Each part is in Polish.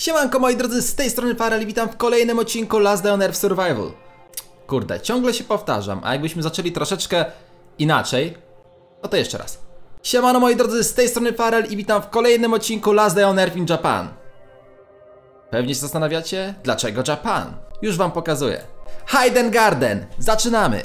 Siemanko moi drodzy, z tej strony Farel witam w kolejnym odcinku Last Day on Earth Survival. Kurde, ciągle się powtarzam, a jakbyśmy zaczęli troszeczkę inaczej, no to jeszcze raz. Siemano moi drodzy, z tej strony Farel i witam w kolejnym odcinku Last Day on Earth in Japan. Pewnie się zastanawiacie, dlaczego Japan? Już wam pokazuję. Hayden Garden, zaczynamy!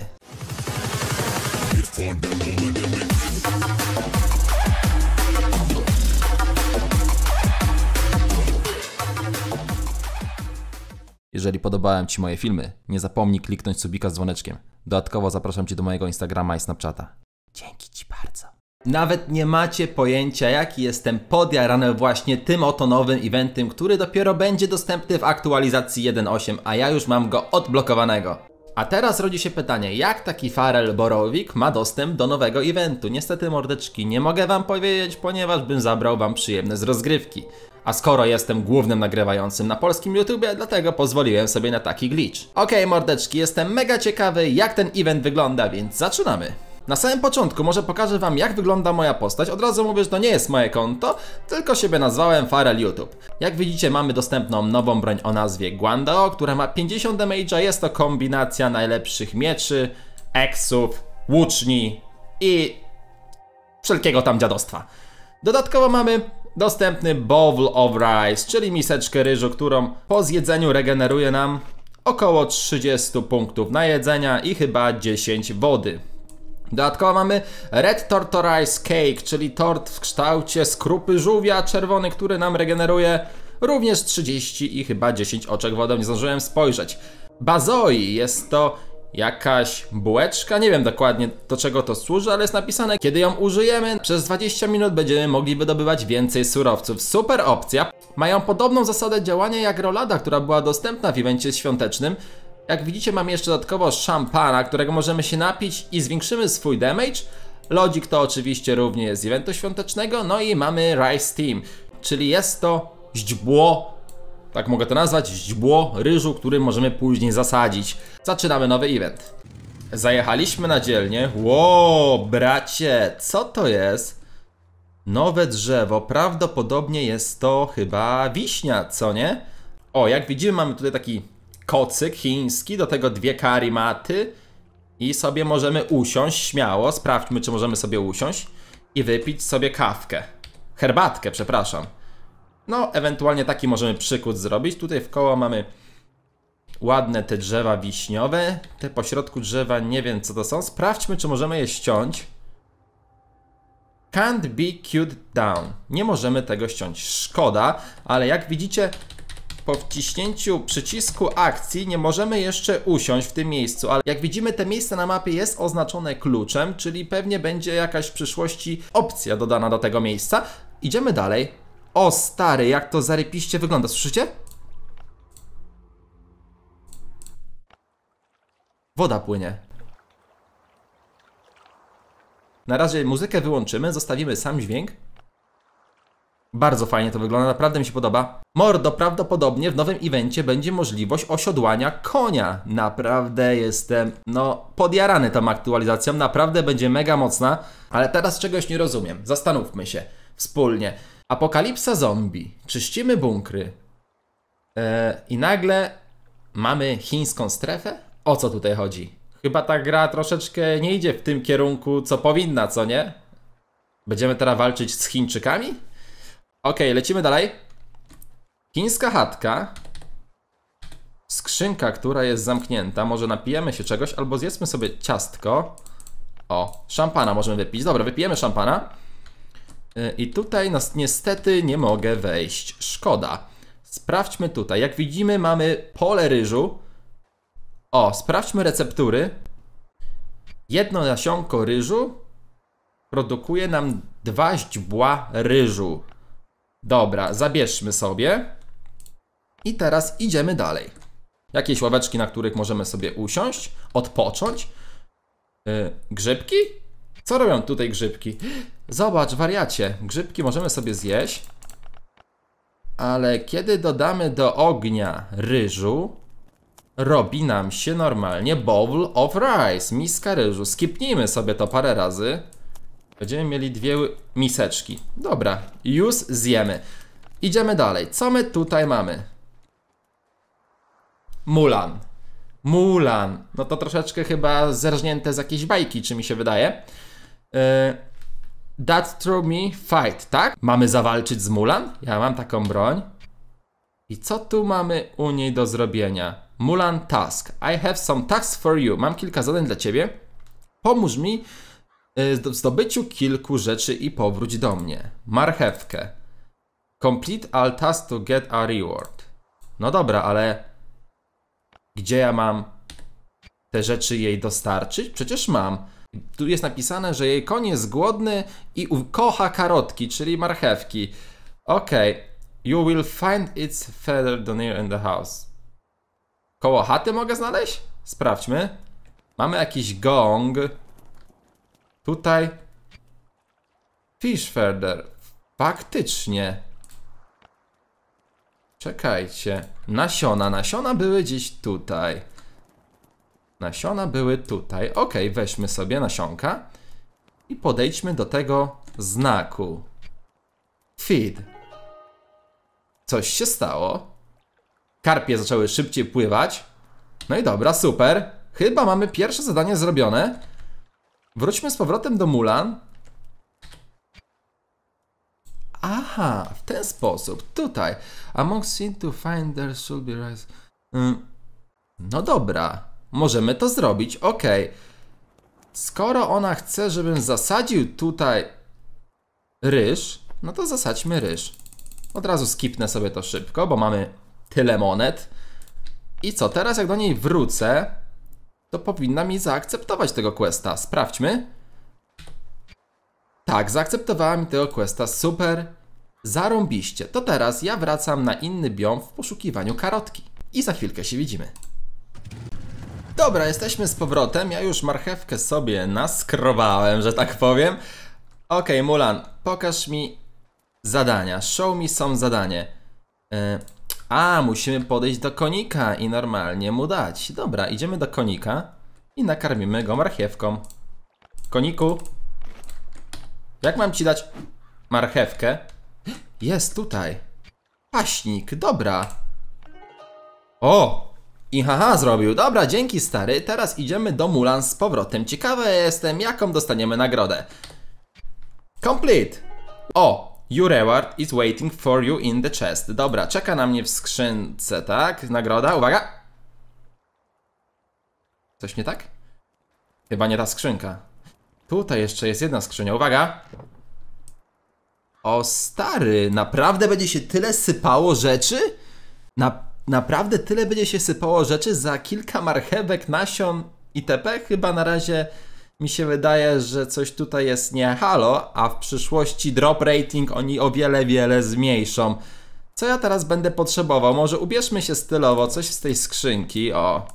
Jeżeli podobałem Ci moje filmy, nie zapomnij kliknąć subika z dzwoneczkiem. Dodatkowo zapraszam Cię do mojego Instagrama i Snapchata. Dzięki Ci bardzo. Nawet nie macie pojęcia, jaki jestem podjarany właśnie tym oto nowym eventem, który dopiero będzie dostępny w aktualizacji 1.8, a ja już mam go odblokowanego. A teraz rodzi się pytanie, jak taki Farel Borowik ma dostęp do nowego eventu? Niestety mordeczki, nie mogę wam powiedzieć, ponieważ bym zabrał wam przyjemne z rozgrywki. A skoro jestem głównym nagrywającym na polskim YouTubie, dlatego pozwoliłem sobie na taki glitch. Okej mordeczki, jestem mega ciekawy jak ten event wygląda, więc zaczynamy. Na samym początku może pokażę wam jak wygląda moja postać. Od razu mówię, że to nie jest moje konto, tylko siebie nazwałem Farel YouTube. Jak widzicie mamy dostępną nową broń o nazwie Guandao, która ma 50 damage'a. Jest to kombinacja najlepszych mieczy, eksów, łuczni i wszelkiego tam dziadostwa. Dodatkowo mamy dostępny Bowl of Rice, czyli miseczkę ryżu, którą po zjedzeniu regeneruje nam około 30 punktów na jedzenia i chyba 10 wody. Dodatkowo mamy Red Tortoise Cake, czyli tort w kształcie skrupy żółwia czerwony, który nam regeneruje również 30 i chyba 10 oczek wodą, nie zdążyłem spojrzeć. Bazoi jest to jakaś bułeczka, nie wiem dokładnie do czego to służy, ale jest napisane, kiedy ją użyjemy, przez 20 minut będziemy mogli wydobywać więcej surowców. Super opcja. Mają podobną zasadę działania jak rolada, która była dostępna w evencie świątecznym. Jak widzicie mamy jeszcze dodatkowo szampana, którego możemy się napić i zwiększymy swój damage. Lodzik to oczywiście również z eventu świątecznego, no i mamy Rice Team, czyli jest to źdźbło tak mogę to nazwać, źdźbło ryżu, który możemy później zasadzić. Zaczynamy nowy event. Zajechaliśmy na dzielnię. Ło, bracie, co to jest? Nowe drzewo, prawdopodobnie jest to chyba wiśnia, co nie? O, jak widzimy mamy tutaj taki kocyk chiński, do tego dwie karimaty i sobie możemy usiąść śmiało, sprawdźmy czy możemy sobie usiąść i wypić sobie kawkę. Herbatkę, przepraszam. No, ewentualnie taki możemy przykład zrobić. Tutaj w koło mamy ładne te drzewa wiśniowe. Te pośrodku drzewa nie wiem co to są. Sprawdźmy, czy możemy je ściąć. Can't be cued down. Nie możemy tego ściąć. Szkoda, ale jak widzicie, po wciśnięciu przycisku akcji nie możemy jeszcze usiąść w tym miejscu, ale jak widzimy te miejsce na mapie jest oznaczone kluczem, czyli pewnie będzie jakaś w przyszłości opcja dodana do tego miejsca. Idziemy dalej. O stary, jak to zarypiście wygląda, słyszycie? Woda płynie. Na razie muzykę wyłączymy, zostawimy sam dźwięk. Bardzo fajnie to wygląda, naprawdę mi się podoba. Mordo, prawdopodobnie w nowym evencie będzie możliwość osiodłania konia. Naprawdę jestem, no, podjarany tą aktualizacją, naprawdę będzie mega mocna. Ale teraz czegoś nie rozumiem, zastanówmy się wspólnie. Apokalipsa zombie. Czyścimy bunkry. Eee, I nagle mamy chińską strefę? O co tutaj chodzi? Chyba ta gra troszeczkę nie idzie w tym kierunku, co powinna, co nie? Będziemy teraz walczyć z Chińczykami? Ok, lecimy dalej. Chińska chatka. Skrzynka, która jest zamknięta. Może napijemy się czegoś, albo zjedzmy sobie ciastko. O, szampana możemy wypić. Dobra, wypijemy szampana. E, I tutaj nas niestety nie mogę wejść. Szkoda. Sprawdźmy tutaj. Jak widzimy mamy pole ryżu. O, sprawdźmy receptury. Jedno nasionko ryżu produkuje nam dwa źdźbła ryżu. Dobra, zabierzmy sobie. I teraz idziemy dalej. Jakieś ławeczki, na których możemy sobie usiąść, odpocząć. Yy, grzybki? Co robią tutaj grzybki? Zobacz, wariacie. Grzybki możemy sobie zjeść. Ale kiedy dodamy do ognia ryżu, robi nam się normalnie bowl of rice, miska ryżu. Skipnijmy sobie to parę razy. Będziemy mieli dwie miseczki. Dobra, już zjemy. Idziemy dalej. Co my tutaj mamy? Mulan. Mulan. No to troszeczkę chyba zerżnięte z jakiejś bajki, czy mi się wydaje. Yy, That through me fight, tak? Mamy zawalczyć z Mulan? Ja mam taką broń. I co tu mamy u niej do zrobienia? Mulan task. I have some tasks for you. Mam kilka zadań dla ciebie. Pomóż mi y, w zdobyciu kilku rzeczy i powróć do mnie. Marchewkę. Complete all tasks to get a reward. No dobra, ale gdzie ja mam te rzeczy jej dostarczyć? Przecież mam. Tu jest napisane, że jej koń jest głodny i kocha karotki, czyli marchewki. Okej. Okay. You will find its feather near in the house. Koło chaty mogę znaleźć? Sprawdźmy. Mamy jakiś gong. Tutaj. Fish feather. Faktycznie. Czekajcie. Nasiona. Nasiona były gdzieś tutaj. Nasiona były tutaj. Ok, weźmy sobie nasionka i podejdźmy do tego znaku. Feed. Coś się stało. Karpie zaczęły szybciej pływać. No i dobra, super. Chyba mamy pierwsze zadanie zrobione. Wróćmy z powrotem do Mulan. Aha, w ten sposób. Tutaj. Among sin to find there should be rise. Mm. No dobra. Możemy to zrobić. Ok. Skoro ona chce, żebym zasadził tutaj ryż, no to zasadźmy ryż. Od razu skipnę sobie to szybko, bo mamy tyle monet. I co, teraz jak do niej wrócę, to powinna mi zaakceptować tego questa. Sprawdźmy. Tak, zaakceptowała mi tego questa. Super. Zarąbiście. To teraz ja wracam na inny biom w poszukiwaniu karotki. I za chwilkę się widzimy. Dobra, jesteśmy z powrotem. Ja już marchewkę sobie naskrobałem, że tak powiem. Ok, Mulan, pokaż mi zadania. Show me some zadanie. Yy, a, musimy podejść do konika i normalnie mu dać. Dobra, idziemy do konika i nakarmimy go marchewką. Koniku, jak mam ci dać marchewkę? Jest tutaj. Paśnik, dobra. O, i haha zrobił. Dobra, dzięki stary. Teraz idziemy do Mulan z powrotem. Ciekawy jestem, jaką dostaniemy nagrodę. Complete. O, your reward is waiting for you in the chest. Dobra, czeka na mnie w skrzynce, tak? Nagroda, uwaga. Coś nie tak? Chyba nie ta skrzynka. Tutaj jeszcze jest jedna skrzynia, uwaga. O stary, naprawdę będzie się tyle sypało rzeczy? Na naprawdę tyle będzie się sypało rzeczy za kilka marchewek, nasion itp. Chyba na razie mi się wydaje, że coś tutaj jest nie halo, a w przyszłości drop rating oni o wiele, wiele zmniejszą. Co ja teraz będę potrzebował? Może ubierzmy się stylowo, coś z tej skrzynki, o.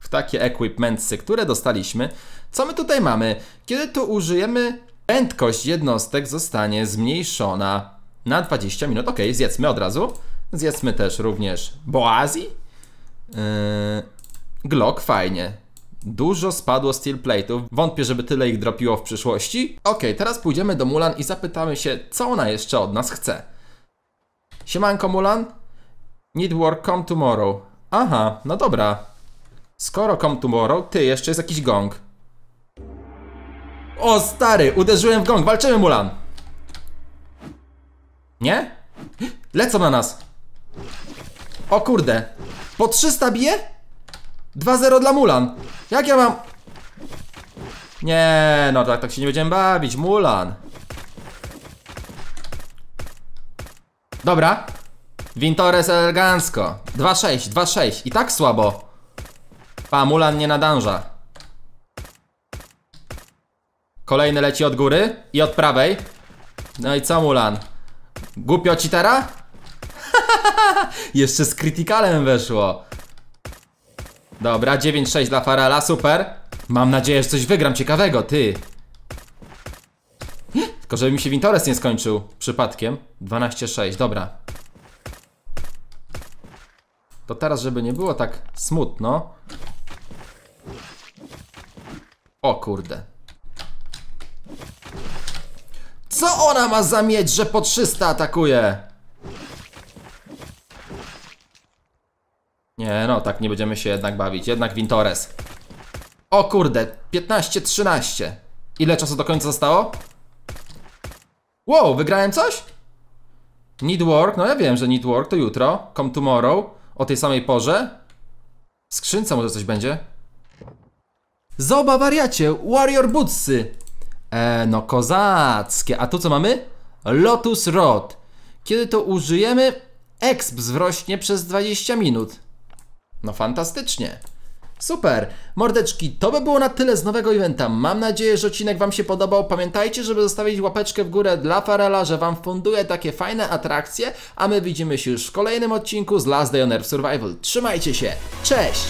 W takie equipmentsy, które dostaliśmy. Co my tutaj mamy? Kiedy tu użyjemy, prędkość jednostek zostanie zmniejszona na 20 minut. Ok, zjedzmy od razu. Zjedzmy też również Boazi. Yy, Glock, fajnie. Dużo spadło steel plate'ów. Wątpię, żeby tyle ich dropiło w przyszłości. Ok, teraz pójdziemy do Mulan i zapytamy się, co ona jeszcze od nas chce. Siemanko Mulan? Need work, come tomorrow. Aha, no dobra. Skoro come tomorrow, ty, jeszcze jest jakiś gong. O stary, uderzyłem w gong, walczymy Mulan. Nie? Lecą na nas. O kurde. Po 300 bije? 2-0 dla Mulan. Jak ja mam... Nie, no tak, tak się nie będziemy bawić. Mulan. Dobra. Wintores elegancko. 2-6, 2-6. I tak słabo. Pa, Mulan nie nadąża. Kolejny leci od góry i od prawej. No i co Mulan? Głupio ci teraz? Jeszcze z krytykalem weszło. Dobra, 9-6 dla Farala, super. Mam nadzieję, że coś wygram ciekawego, ty. Tylko żeby mi się Wintores nie skończył przypadkiem. 12-6, dobra. To teraz, żeby nie było tak smutno. O kurde. Co ona ma za mieć, że po 300 atakuje? Nie no, tak nie będziemy się jednak bawić. Jednak Wintores. O kurde, 15-13. Ile czasu do końca zostało? Wow, wygrałem coś? Need work, no ja wiem, że need work to jutro. Come tomorrow, o tej samej porze. W skrzynce może coś będzie? Zoba wariacie, Warrior Bootsy. E, no kozackie. A tu co mamy? Lotus Rod. Kiedy to użyjemy, exp wzrośnie przez 20 minut. No fantastycznie. Super! Mordeczki, to by było na tyle z nowego eventa. Mam nadzieję, że odcinek Wam się podobał. Pamiętajcie, żeby zostawić łapeczkę w górę dla Farela, że Wam funduje takie fajne atrakcje, a my widzimy się już w kolejnym odcinku z Last Day on Earth Survival. Trzymajcie się, cześć!